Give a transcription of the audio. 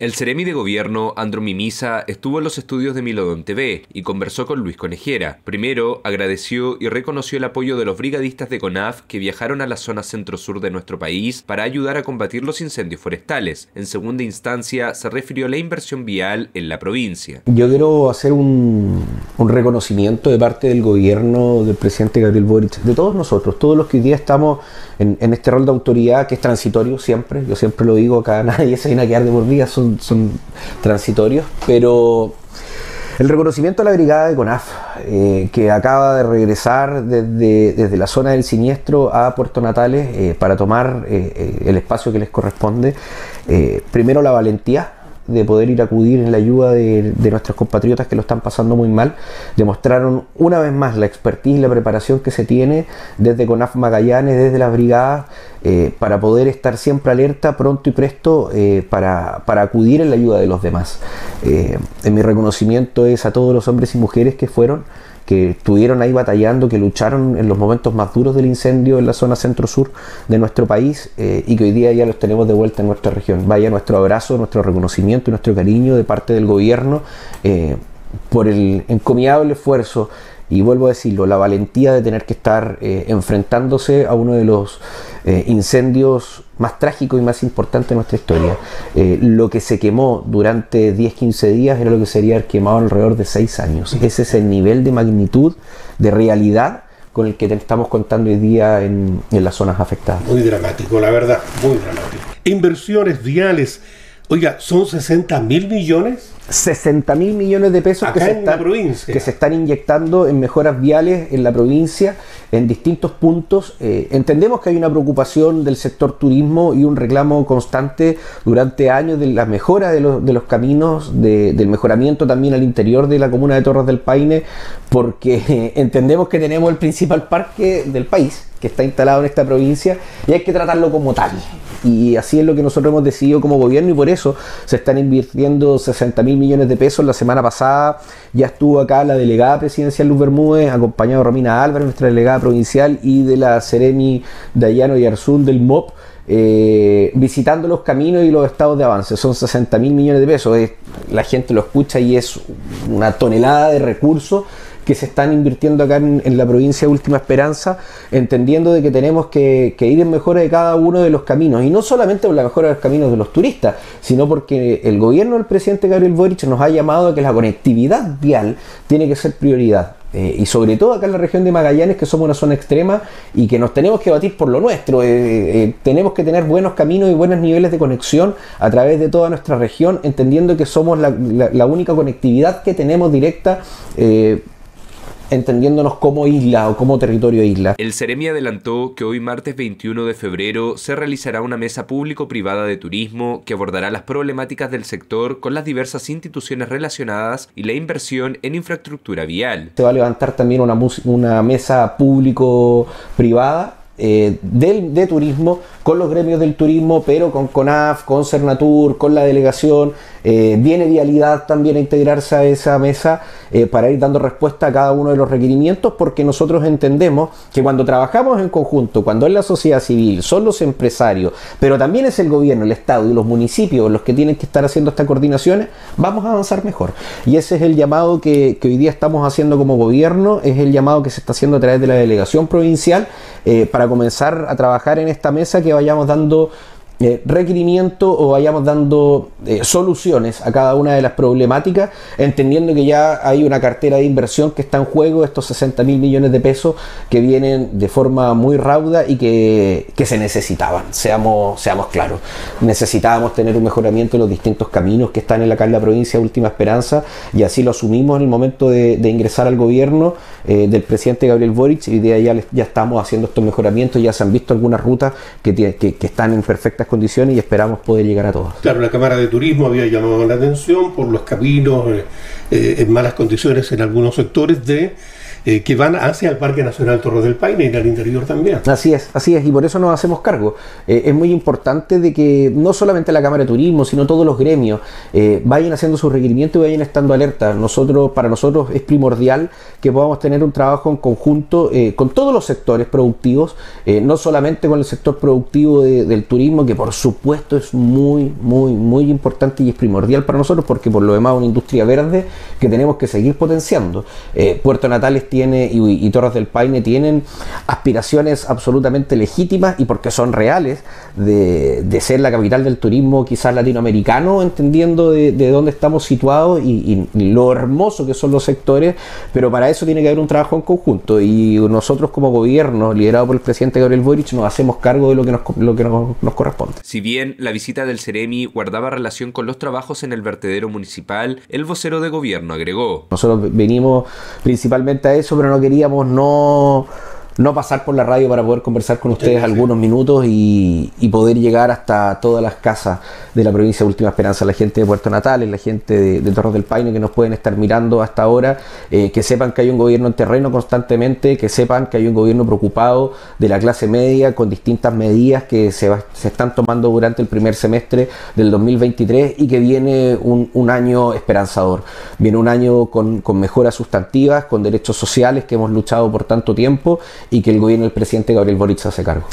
El Ceremi de Gobierno, Andro Mimisa, estuvo en los estudios de Milodon TV y conversó con Luis Conejera. Primero, agradeció y reconoció el apoyo de los brigadistas de CONAF que viajaron a la zona centro-sur de nuestro país para ayudar a combatir los incendios forestales. En segunda instancia, se refirió a la inversión vial en la provincia. Yo quiero hacer un, reconocimiento de parte del gobierno, del presidente Gabriel Boric, de todos nosotros, todos los que hoy día estamos en, este rol de autoridad que es transitorio siempre, yo siempre lo digo acá, nadie se viene a quedar de por son son, transitorios, pero el reconocimiento a la brigada de CONAF, eh, que acaba de regresar desde, la zona del siniestro a Puerto Natales eh, para tomar eh, el espacio que les corresponde, primero la valentía, de poder ir a acudir en la ayuda de, nuestros compatriotas que lo están pasando muy mal, demostraron una vez más la expertise y la preparación que se tiene desde CONAF Magallanes, desde las brigadas, eh, para poder estar siempre alerta, pronto y presto eh, para, acudir en la ayuda de los demás. Eh, en mi reconocimiento es a todos los hombres y mujeres que fueron que estuvieron ahí batallando, que lucharon en los momentos más duros del incendio en la zona centro-sur de nuestro país eh, y que hoy día ya los tenemos de vuelta en nuestra región. Vaya nuestro abrazo, nuestro reconocimiento y nuestro cariño de parte del gobierno eh, por el encomiable esfuerzo y vuelvo a decirlo, la valentía de tener que estar eh, enfrentándose a uno de los eh, incendios más trágicos y más importantes de nuestra historia. Eh, lo que se quemó durante 10-15 días era lo que sería quemado alrededor de 6 años. Ese es el nivel de magnitud, de realidad con el que te estamos contando hoy día en, en las zonas afectadas. Muy dramático, la verdad, muy dramático. Inversiones viales Oiga, ¿son 60 mil millones? 60 mil millones de pesos que se, están, que se, están, inyectando en mejoras viales en la provincia en distintos puntos. Eh, entendemos que hay una preocupación del sector turismo y un reclamo constante durante años de la mejora de, los, caminos, del mejoramiento también al interior de la comuna de Torres del Paine, porque entendemos que tenemos el principal parque del país que está instalado en esta provincia y hay que tratarlo como tal. Y así es lo que nosotros hemos decidido como gobierno y por eso se están invirtiendo 60 mil millones de pesos. La semana pasada ya estuvo acá la delegada presidencial Luz Bermúdez, acompañado de Romina Álvarez, nuestra delegada provincial, y de la Ceremi Dayano y Arzún del MOP. Eh, visitando los caminos y los estados de avance. Son 60 mil millones de pesos. la gente lo escucha y es una tonelada de recursos que se están invirtiendo acá en, la provincia de Última Esperanza, entendiendo de que tenemos que, ir en mejora de cada uno de los caminos, y no solamente por la mejora de los caminos de los turistas, sino porque el gobierno del presidente Gabriel Boric nos ha llamado a que la conectividad vial tiene que ser prioridad. Eh, y sobre todo acá en la región de Magallanes, que somos una zona extrema y que nos tenemos que batir por lo nuestro. Eh, eh, tenemos que tener buenos caminos y buenos niveles de conexión a través de toda nuestra región, entendiendo que somos la, la única conectividad que tenemos directa entendiéndonos como isla o como territorio isla. El Ceremi adelantó que hoy martes 21 de febrero se realizará una mesa público-privada de turismo que abordará las problemáticas del sector con las diversas instituciones relacionadas y la inversión en infraestructura vial. Se va a levantar también una, una mesa público-privada eh, de turismo con los gremios del turismo, pero con CONAF, con Cernatur, con la delegación. Eh, viene Vialidad también a integrarse a esa mesa eh, para ir dando respuesta a cada uno de los requerimientos, porque nosotros entendemos que cuando trabajamos en conjunto, cuando es la sociedad civil, son los empresarios, pero también es el gobierno, el Estado y los municipios los que tienen que estar haciendo estas coordinaciones, vamos a avanzar mejor. Y ese es el llamado que, hoy día estamos haciendo como gobierno, es el llamado que se está haciendo a través de la delegación provincial eh, para comenzar a trabajar en esta mesa que vayamos dando eh, requerimiento o vayamos dando eh, soluciones a cada una de las problemáticas, entendiendo que ya hay una cartera de inversión que está en juego, estos 60 mil millones de pesos que vienen de forma muy rauda y que, se necesitaban, seamos, seamos claros. Necesitábamos tener un mejoramiento en los distintos caminos que están en la, la provincia de Última Esperanza y así lo asumimos en el momento de, ingresar al gobierno eh, del presidente Gabriel Boric y de ahí ya, ya estamos haciendo estos mejoramientos, ya se han visto algunas rutas que, que, que están en perfectas condiciones y esperamos poder llegar a todos. Claro, la Cámara de Turismo había llamado la atención por los caminos eh, eh, en malas condiciones en algunos sectores de eh, que van hacia el Parque Nacional Torre del Paine y al interior también. Así es, así es, y por eso nos hacemos cargo. Eh, es muy importante de que no solamente la Cámara de Turismo, sino todos los gremios eh, vayan haciendo sus requerimientos y vayan estando alerta. Nosotros, para nosotros es primordial que podamos tener un trabajo en conjunto con todos los sectores productivos, no solamente con el sector productivo del turismo, que por supuesto es muy, muy, muy importante y es primordial para nosotros, porque por lo demás es una industria verde que tenemos que seguir potenciando. Puerto Natales tiene y, Torres del Paine tienen aspiraciones absolutamente legítimas y porque son reales de, ser la capital del turismo quizás latinoamericano, entendiendo de, dónde estamos situados y, lo hermoso que son los sectores, pero para eso tiene que haber un trabajo en conjunto y nosotros como gobierno, liderado por el presidente Gabriel Boric, nos hacemos cargo de lo que nos, lo que nos, corresponde. Si bien la visita del Ceremi guardaba relación con los trabajos en el vertedero municipal, el vocero de gobierno agregó. Nosotros venimos principalmente a eso, pero no queríamos no no pasar por la radio para poder conversar con ustedes algunos minutos y, poder llegar hasta todas las casas de la provincia de Última Esperanza, la gente de Puerto Natales, la gente de, Torres del Paine que nos pueden estar mirando hasta ahora, eh, que sepan que hay un gobierno en terreno constantemente, que sepan que hay un gobierno preocupado de la clase media con distintas medidas que se, se están tomando durante el primer semestre del 2023 y que viene un, año esperanzador. Viene un año con, con mejoras sustantivas, con derechos sociales que hemos luchado por tanto tiempo y que el gobierno del presidente Gabriel Boric se hace cargo.